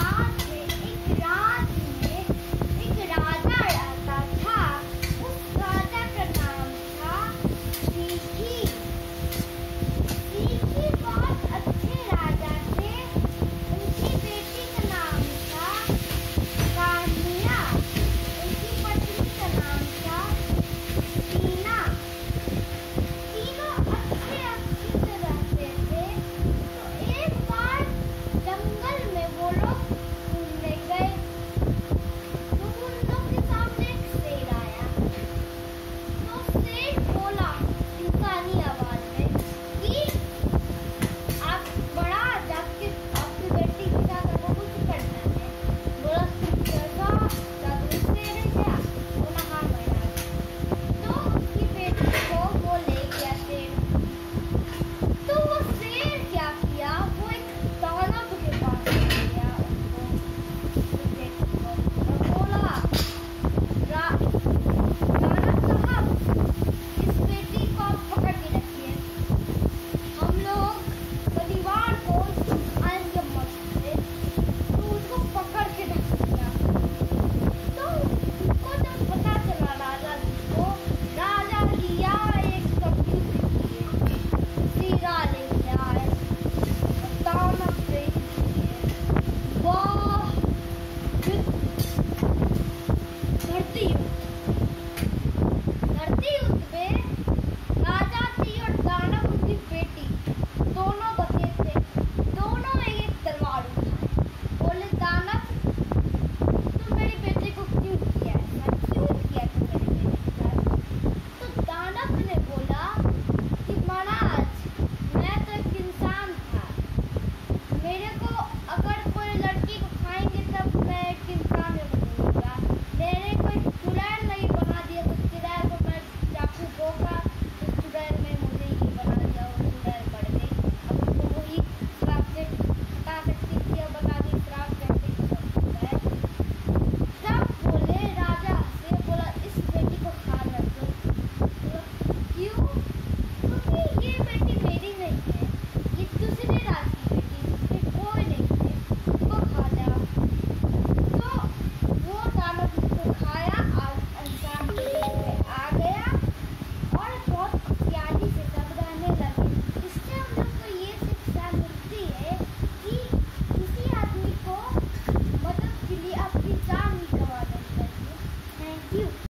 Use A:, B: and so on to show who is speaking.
A: March Please? got Guard.